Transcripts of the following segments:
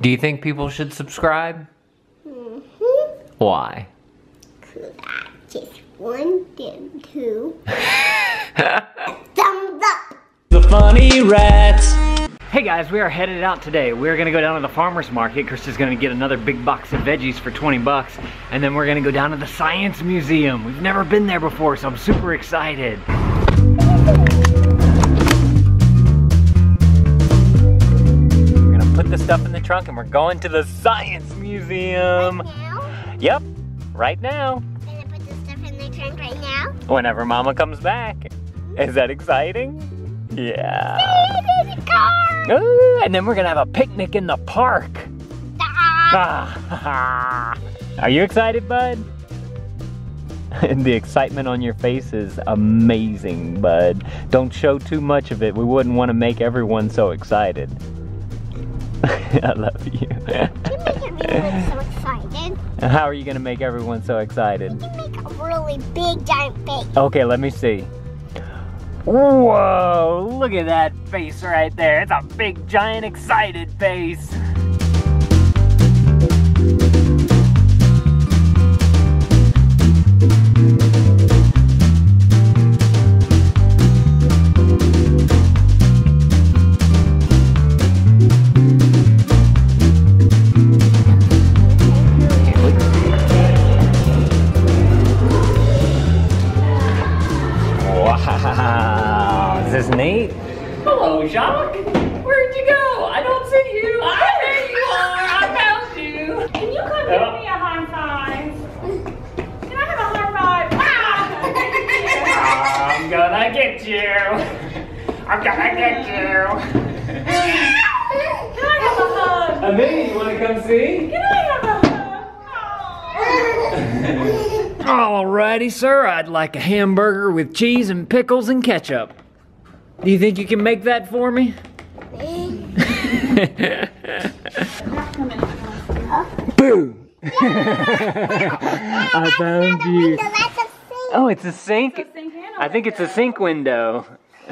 Do you think people should subscribe? Mm-hmm. Why? Just want them to. Thumbs up. The funny rats. Hey guys, we are headed out today. We're gonna go down to the farmer's market. Krista's gonna get another big box of veggies for 20 bucks. And then we're gonna go down to the science museum. We've never been there before, so I'm super excited. Stuff in the trunk and we're going to the science museum. Now, Yep, right now. Gonna put the stuff in the trunk right now. Whenever mama comes back. Is that exciting? Yeah. There's a car. Ooh, and then we're gonna have a picnic in the park. Ah. Are you excited, bud? the excitement on your face is amazing, bud. Don't show too much of it. We wouldn't want to make everyone so excited. I love you. You make everyone so excited. How are you going to make everyone so excited? You make a really big giant face. Okay, let me see. Whoa, look at that face right there. It's a big, giant, excited face. Get you. I'm gonna get you. Can I have a hug? Amelia, you want to come see? Can I have a hug? Alrighty, sir. I'd like a hamburger with cheese and pickles and ketchup. Do you think you can make that for me? Boo! I found you. So that's a thing. Oh, it's a sink. I think it's a sink window.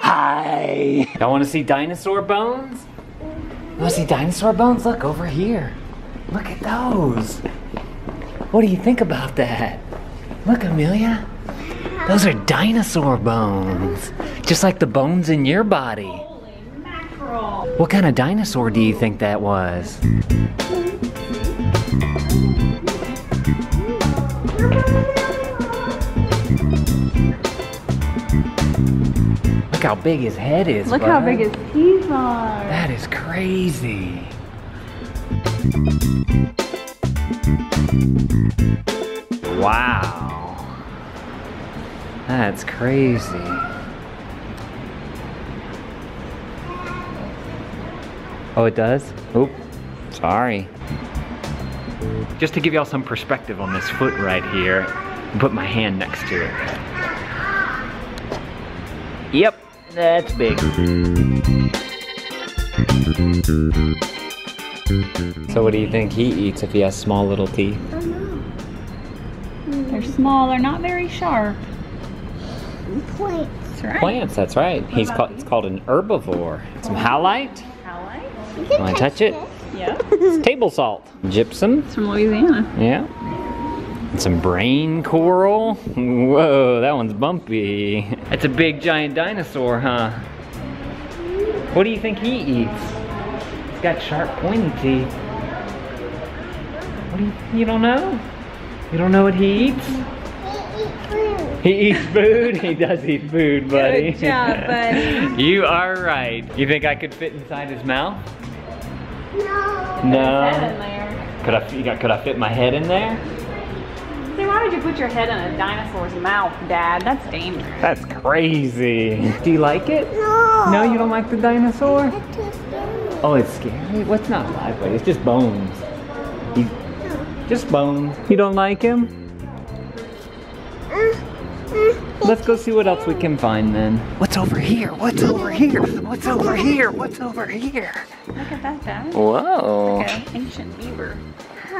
Hi. Y'all want to see dinosaur bones? You Want to see dinosaur bones? Look over here. Look at those. What do you think about that? Look, Amelia. Those are dinosaur bones. Just like the bones in your body. What kind of dinosaur do you think that was? How big his head is. Look how big his teeth are. That is crazy. Wow. That's crazy. Oh, it does? Oop. Sorry. Just to give y'all some perspective on this foot right here, put my hand next to it. Yep, that's big. So what do you think he eats if he has small little teeth? They're small. They're not very sharp. Plants. That's right. Plants, that's right. He's called, it's called an herbivore. Some halite. Halite? You can Wanna touch it? this. Yeah. It's table salt. Gypsum. It's from Louisiana. Yeah. And some brain coral. Whoa, that one's bumpy. That's a big giant dinosaur, huh? What do you think he eats? He's got sharp pointy teeth. What do you, you don't know? You don't know what he eats? He eats food. He eats food? He does eat food, buddy. Good job, buddy. you are right. You think I could fit inside his mouth? No. No. Could I, you got- could I fit my head in there? See, why would you put your head in a dinosaur's mouth, Dad? That's dangerous. That's crazy. Do you like it? No. No, you don't like the dinosaur? It's too scary. Oh, it's scary. What's not live, but it's just bones. He, just bones. You don't like him? Let's go see what else we can find then. What's over here? What's over here? What's over here? What's over here? Look at that, Dad. Whoa. Like an ancient beaver.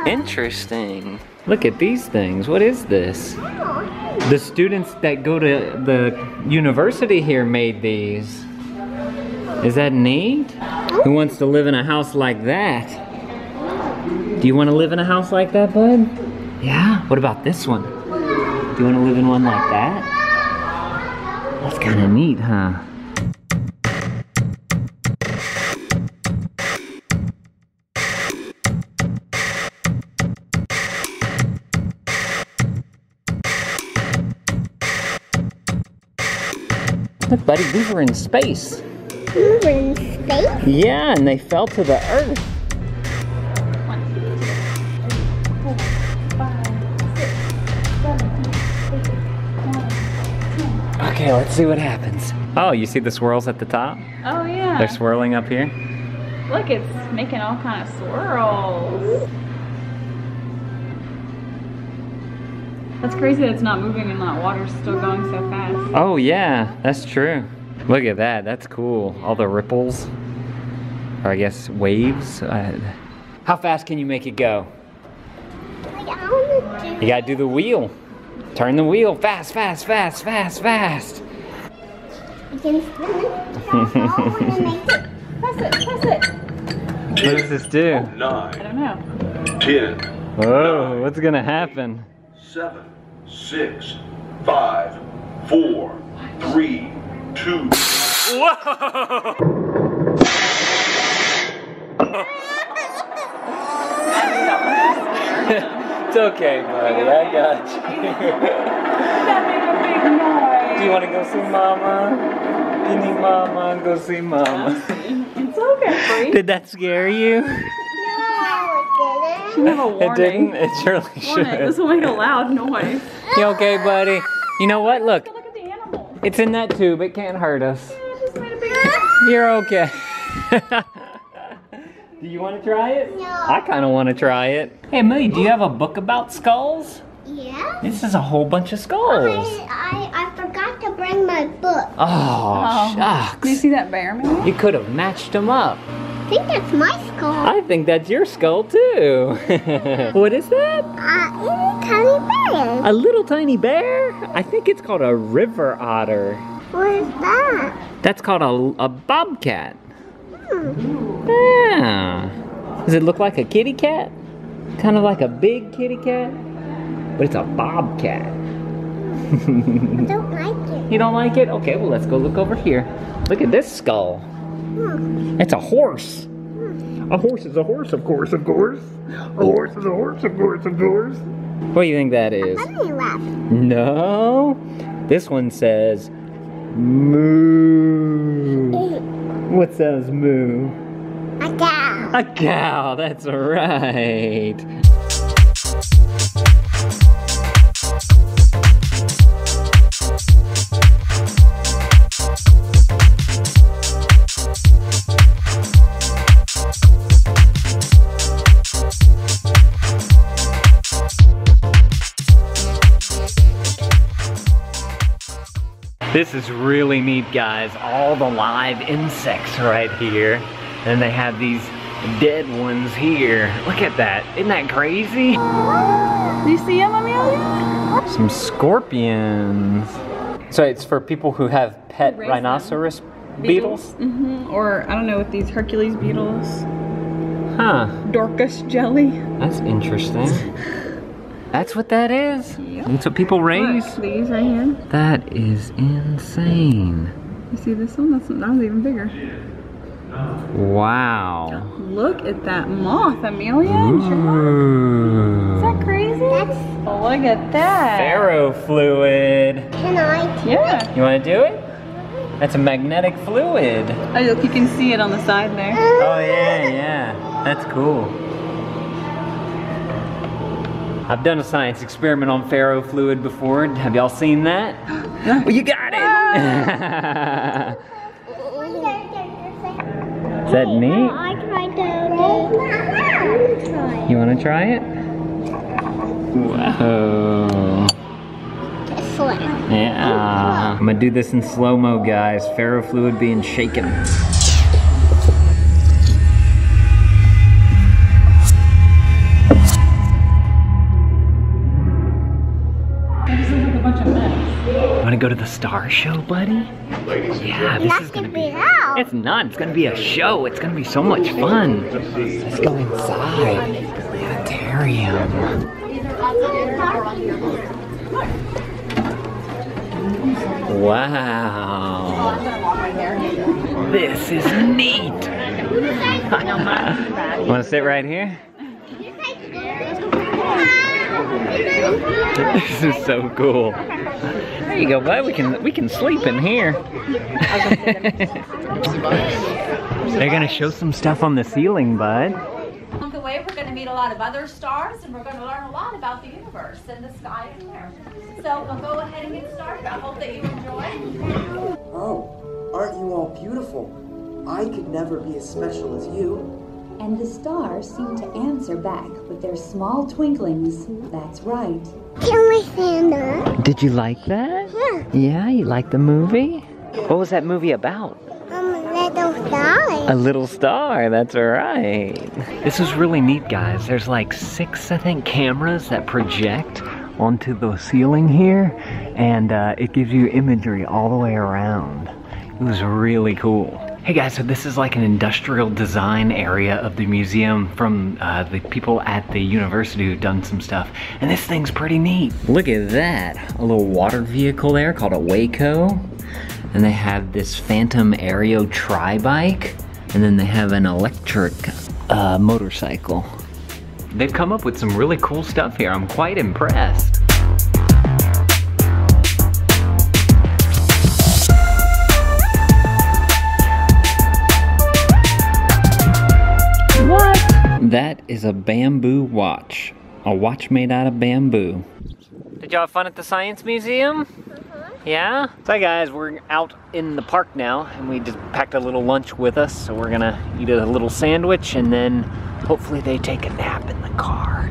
Interesting. Look at these things. What is this? The students that go to the university here made these. Is that neat? Who wants to live in a house like that? Do you want to live in a house like that, bud? Yeah? What about this one? Do you want to live in one like that? That's kind of neat, huh? Look, buddy, these were in space. We were in space. Yeah, and they fell to the earth. Okay, let's see what happens. Oh, you see the swirls at the top? Oh yeah. They're swirling up here. Look, it's making all kind of swirls. That's crazy that it's not moving and that water's still going so fast. Oh, yeah, that's true. Look at that, that's cool. All the ripples, or I guess waves. Uh, how fast can you make it go? Like, I want to You gotta do the wheel. Turn the wheel fast, fast, fast, fast, fast. We can spin it. That's all we're gonna make it. Press it, press it. What does this do? I don't know. ten, Whoa, what's gonna happen? seven, six, five, four, three, two, Whoa! It's okay, buddy. I got you. That made a big noise. Do you want to go see Mama? You need Mama. Go see Mama. It's okay, Free. Did that scare you? No, it didn't. have a It didn't. It surely Warning. This will make a loud noise. You okay, buddy? You know what? Look, Look at the animal. it's in that tube. It can't hurt us. It just made a big You're okay. do you want to try it? No. I kind of want to try it. Hey, Millie, do you have a book about skulls? Yeah. This is a whole bunch of skulls. I, I, I forgot to bring my book. Oh, Oh. Do you see that bear, man? You could have matched them up. I think that's my skull. I think that's your skull too. what is that? Uh, tiny bear. A little tiny bear? I think it's called a river otter. What is that? That's called a, a bobcat. Hmm. Yeah. Does it look like a kitty cat? Kind of like a big kitty cat? But it's a bobcat. I don't like it. You don't like it? Okay, well, let's go look over here. Look at this skull. It's a horse. A horse is a horse, of course, of course. A horse is a horse, of course, of course. What do you think that is? Bunny left. No. This one says moo. What says moo? A cow. A cow, that's right. This is really neat, guys. All the live insects right here. And they have these dead ones here. Look at that. Isn't that crazy? Do you see them, Amelia? Some scorpions. So it's for people who have pet raise them. rhinoceros beetles? Mm-hmm. Or I don't know what these Hercules beetles. Huh. Dorcas jelly. That's interesting. That's what that is? Yep. That's what people raise? Look, these right here. That is insane. You see this one? That's that one's even bigger. Wow. Look at that moth, Amelia. Is Ooh. Is that crazy? Oh, look at that. Ferro fluid. Can I? do Yeah. You want to do it? That's a magnetic fluid. Oh, look, you can see it on the side there. Oh yeah, yeah. That's cool. I've done a science experiment on ferro fluid before. Have y'all seen that? well, you got it. Is that neat? I tried to. I want. You want to try it? Whoa. Yeah. I'm gonna do this in slow mo, guys. Ferro fluid being shaken. A bunch of mess. Want to go to the star show, buddy? Yeah, this is gonna get be. out. It's not. It's gonna be a show. It's gonna be so much fun. Let's go inside. Planetarium. Wow. This is neat. Want to sit right here? This is so cool. There you go, bud. We can we can sleep in here. They're gonna show some stuff on the ceiling, bud. Along the way, we're going to meet a lot of other stars, and we're going to learn a lot about the universe and the sky and air. So we'll go ahead and get started. I hope that you enjoy. Oh, aren't you all beautiful? I could never be as special as you. And the stars seem to answer back with their small twinklings. That's right. Can we stand up? Did you like that? Yeah. Yeah, you like the movie? What was that movie about? I'm a little star. A little star, that's right. This is really neat, guys. There's like six, I think, cameras that project onto the ceiling here, and uh, it gives you imagery all the way around. It was really cool. Hey guys, so this is like an industrial design area of the museum from uh, the people at the university who've done some stuff. And this thing's pretty neat. Look at that. A little water vehicle there called a Waco. And they have this Phantom Aereo tri-bike. And then they have an electric uh, motorcycle. They've come up with some really cool stuff here. I'm quite impressed. That is a bamboo watch. A watch made out of bamboo. Did y'all have fun at the Science Museum? Uh-huh. Yeah? So guys, we're out in the park now and we just packed a little lunch with us. So we're gonna eat a little sandwich and then hopefully they take a nap in the car.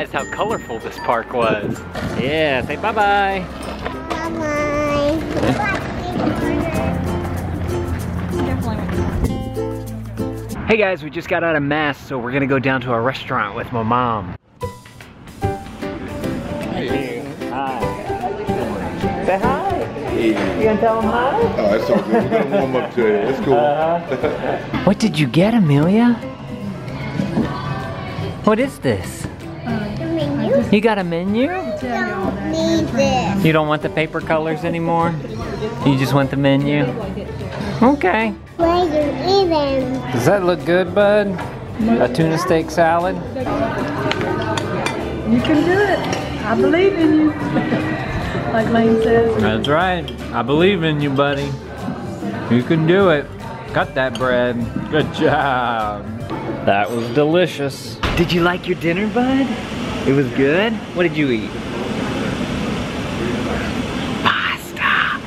Realized how colorful this park was. Yeah, say bye-bye. Bye-bye. Hey guys, we just got out of mass, so we're gonna go down to a restaurant with my mom. Hi. Say hi. You gonna tell them hi? Oh, that's all good. We're gonna warm up to it. It's cool. Uh-huh. What did you get, Amelia? What is this? You got a menu? Don't need this. You don't want the paper colors anymore? You just want the menu? Okay. Where you even? Does that look good, bud? A tuna steak salad? You can do it. I believe in you. like Lane says. That's right. I believe in you, buddy. You can do it. Cut that bread. Good job. That was delicious. Did you like your dinner, bud? It was good? What did you eat? Pasta.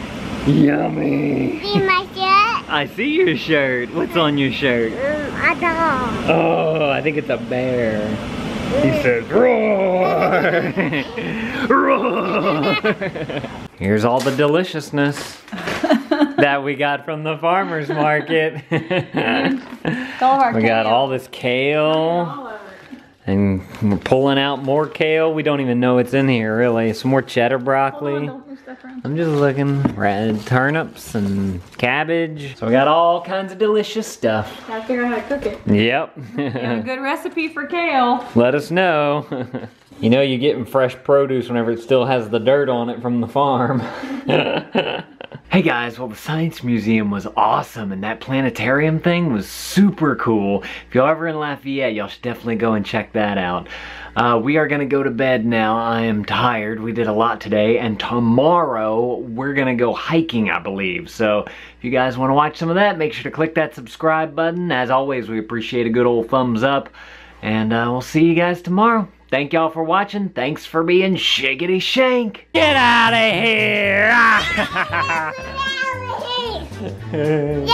Yummy. See my shirt? I see your shirt. What's on your shirt? Dog. Oh, I think it's a bear. He says, roar! roar! Here's all the deliciousness that we got from the farmer's market. we got all this kale. And we're pulling out more kale. We don't even know what's in here, really. Some more cheddar broccoli. I'm just looking. Red turnips and cabbage. So we got all kinds of delicious stuff. Gotta figure out how to cook it. Yep. A good recipe for kale. Let us know. you know you're getting fresh produce whenever it still has the dirt on it from the farm. hey guys, well the Science Museum was awesome and that planetarium thing was super cool. If y'all ever in Lafayette, y'all should definitely go and check that out. Uh, we are gonna go to bed now. I am tired. We did a lot today and tomorrow we're gonna go hiking, I believe. So if you guys wanna watch some of that, make sure to click that subscribe button. As always, we appreciate a good old thumbs up and uh, we'll see you guys tomorrow. Thank y'all for watching. Thanks for being shiggity shank. Get out of here. out of here.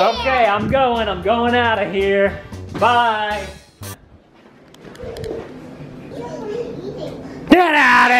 Okay, I'm going. I'm going out of here. Bye. Get out of here.